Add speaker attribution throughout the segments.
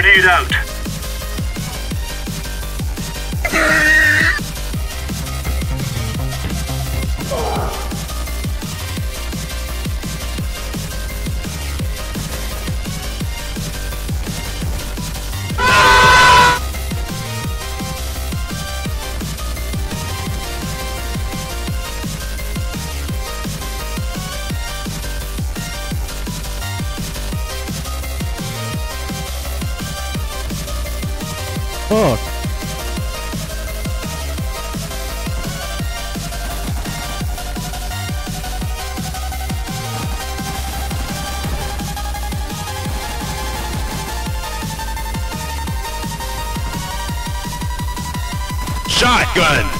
Speaker 1: Grenade out.
Speaker 2: Fuck.
Speaker 3: Shotgun!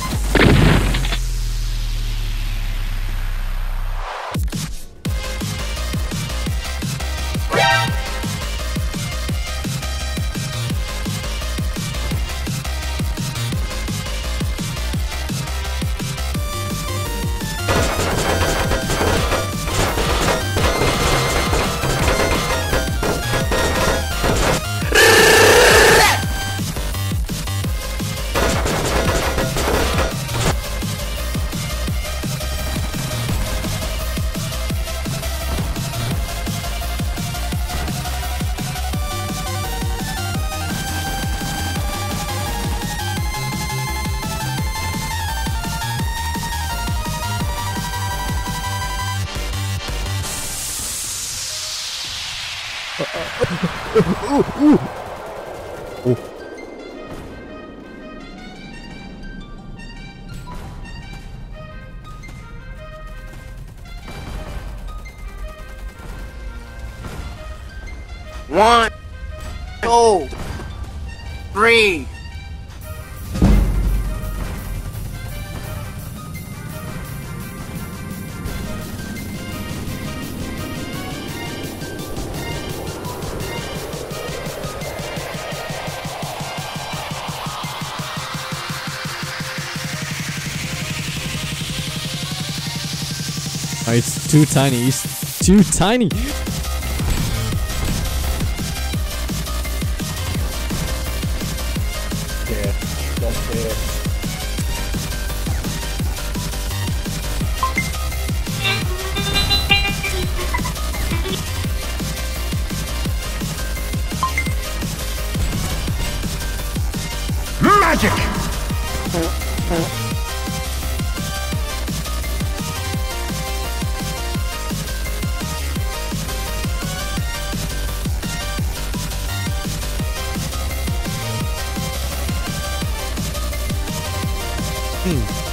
Speaker 4: One, two, three.
Speaker 2: Oh, it's too tiny. It's too tiny.
Speaker 5: Yeah, that's it.
Speaker 1: Magic! Uh, uh, 嗯。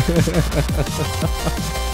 Speaker 1: 哈哈哈哈哈！